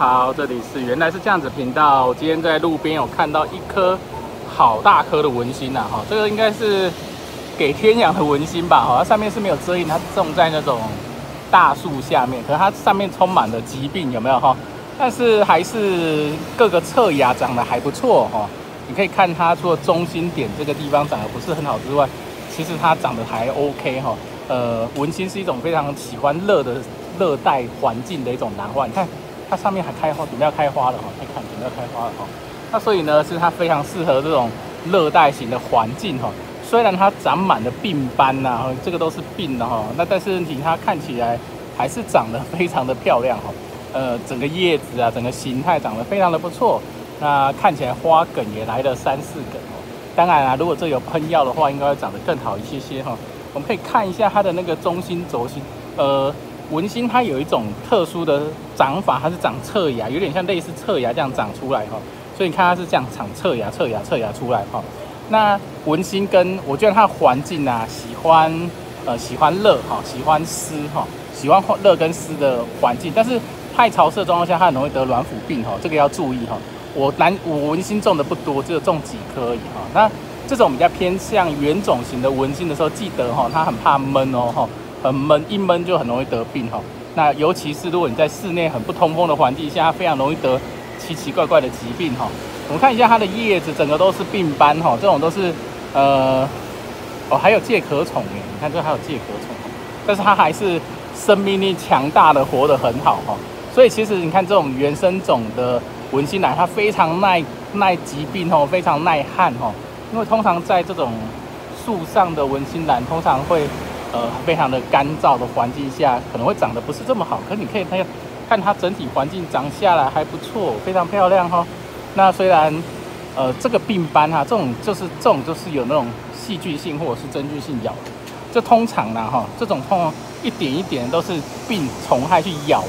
好，这里是原来是这样子频道。今天在路边有看到一颗好大颗的文心呐，哈，这个应该是给天养的文心吧，哈，它上面是没有遮阴，它种在那种大树下面，可是它上面充满了疾病，有没有哈？但是还是各个侧芽长得还不错，哈，你可以看它除了中心点这个地方长得不是很好之外，其实它长得还 OK 哈。呃，文心是一种非常喜欢热的热带环境的一种兰花，你看。它上面还开花，准备要开花了哈，可以看准备要开花了哈。那所以呢，是它非常适合这种热带型的环境哈。虽然它长满了病斑呐，这个都是病的哈。那但是你它看起来还是长得非常的漂亮哈。呃，整个叶子啊，整个形态长得非常的不错。那看起来花梗也来了三四梗哦。当然啊，如果这有喷药的话，应该会长得更好一些些哈。我们可以看一下它的那个中心轴心，呃。文心它有一种特殊的长法，它是长侧芽，有点像类似侧芽这样长出来哈。所以你看它是这样长侧芽、侧芽、侧芽出来哈。那文心跟我觉得它的环境啊，喜欢呃喜欢热哈，喜欢湿哈，喜欢热跟湿的环境。但是太潮湿的状况下，它很容易得软腐病哈，这个要注意哈。我南我文心种的不多，只有种几颗而已哈。那这种比较偏向原种型的文心的时候，记得哈，它很怕闷哦哈。很闷，一闷就很容易得病哈。那尤其是如果你在室内很不通风的环境下，非常容易得奇奇怪怪的疾病哈。我们看一下它的叶子，整个都是病斑哈，这种都是呃哦，还有介壳虫哎，你看这还有介壳虫，但是它还是生命力强大的，活得很好哈。所以其实你看这种原生种的文心兰，它非常耐耐疾病哦，非常耐旱哈。因为通常在这种树上的文心兰，通常会。呃，非常的干燥的环境下，可能会长得不是这么好。可你可以看，看它整体环境长下来还不错，非常漂亮哈。那虽然，呃，这个病斑哈，这种就是这种就是有那种细菌性或者是真菌性咬，就通常呢哈，这种痛一点一点都是病虫害去咬，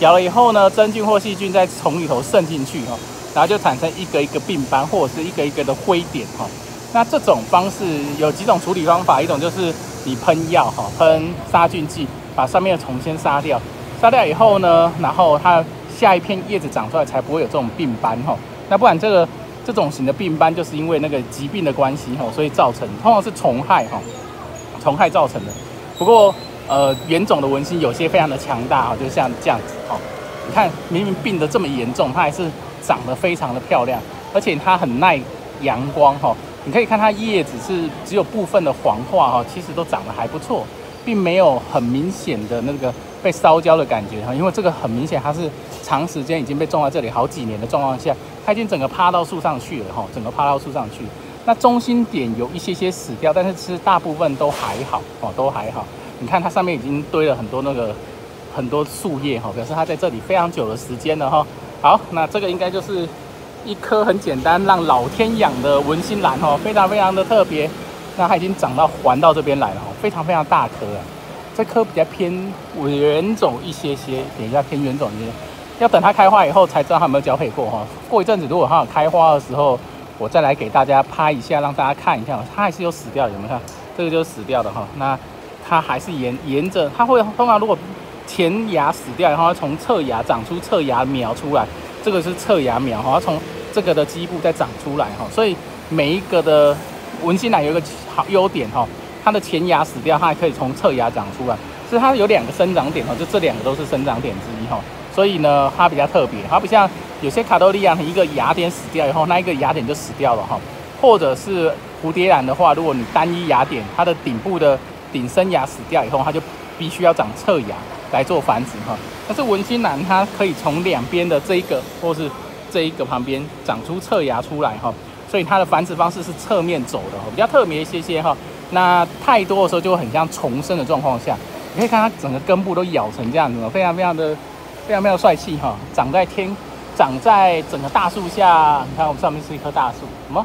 咬了以后呢，真菌或细菌在虫里头渗进去哈，然后就产生一个一个病斑或者是一个一个的灰点哈。那这种方式有几种处理方法，一种就是。你喷药哈，喷杀菌剂，把上面的虫先杀掉。杀掉以后呢，然后它下一片叶子长出来，才不会有这种病斑哈。那不然这个这种型的病斑，就是因为那个疾病的关系哈，所以造成，通常是虫害哈，虫害造成的。不过呃，原种的文心有些非常的强大哈，就像这样子哈。你看，明明病得这么严重，它还是长得非常的漂亮，而且它很耐阳光哈。你可以看它叶子是只有部分的黄化哈，其实都长得还不错，并没有很明显的那个被烧焦的感觉哈。因为这个很明显它是长时间已经被种在这里好几年的状况下，它已经整个趴到树上去了哈，整个趴到树上去。那中心点有一些些死掉，但是其实大部分都还好哦，都还好。你看它上面已经堆了很多那个很多树叶哈，表示它在这里非常久的时间了哈。好，那这个应该就是。一颗很简单，让老天养的文心兰哦，非常非常的特别。那它已经长到环到这边来了哦，非常非常大颗啊。这颗比较偏原种一些些，等一下偏原种一些，要等它开花以后才知道它有没有交配过哈。过一阵子如果它有开花的时候，我再来给大家拍一下，让大家看一下，它还是有死掉，有没有看？这个就是死掉的哈。那它还是沿沿着，它会通常如果前芽死掉，然后从侧芽长出侧芽苗出来。这个是侧芽苗哈，从这个的基部再长出来哈，所以每一个的文心兰有一个好优点哈，它的前芽死掉，它还可以从侧芽长出来，所以它有两个生长点哈，就这两个都是生长点之一哈，所以呢它比较特别，它不像有些卡多利亚一个芽点死掉以后，那一个芽点就死掉了哈，或者是蝴蝶兰的话，如果你单一芽点，它的顶部的顶生芽死掉以后，它就必须要长侧芽。来做繁殖哈，但是文心兰它可以从两边的这一个或是这一个旁边长出侧芽出来哈，所以它的繁殖方式是侧面走的，比较特别一些些哈。那太多的时候就很像重生的状况下，你可以看它整个根部都咬成这样子，非常非常的非常非常帅气哈。长在天，长在整个大树下，你看我们上面是一棵大树，什么？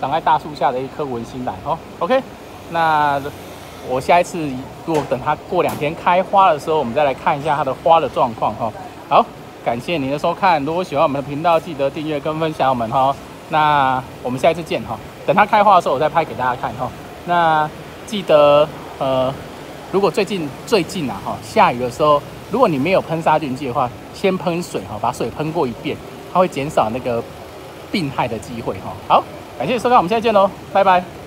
长在大树下的一棵文心兰哦。OK，那。我下一次如果等它过两天开花的时候，我们再来看一下它的花的状况哈。好，感谢您的收看，如果喜欢我们的频道，记得订阅跟分享我们哈。那我们下一次见哈。等它开花的时候，我再拍给大家看哈。那记得呃，如果最近最近啊哈下雨的时候，如果你没有喷杀菌剂的话，先喷水哈，把水喷过一遍，它会减少那个病害的机会哈。好，感谢收看，我们下次见喽，拜拜。